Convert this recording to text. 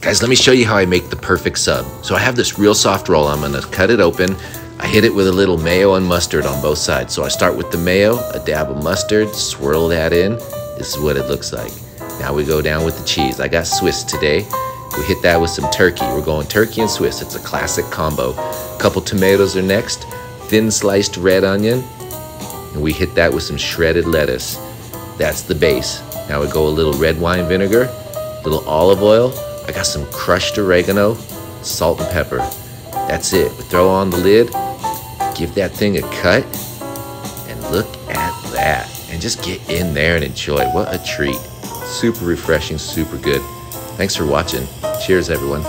Guys, let me show you how I make the perfect sub. So I have this real soft roll. I'm gonna cut it open. I hit it with a little mayo and mustard on both sides. So I start with the mayo, a dab of mustard, swirl that in. This is what it looks like. Now we go down with the cheese. I got Swiss today. We hit that with some turkey. We're going turkey and Swiss. It's a classic combo. A Couple tomatoes are next. Thin sliced red onion. And we hit that with some shredded lettuce. That's the base. Now we go a little red wine vinegar, a little olive oil, I got some crushed oregano, salt and pepper. That's it. We throw on the lid, give that thing a cut, and look at that. And just get in there and enjoy. What a treat. Super refreshing, super good. Thanks for watching. Cheers, everyone.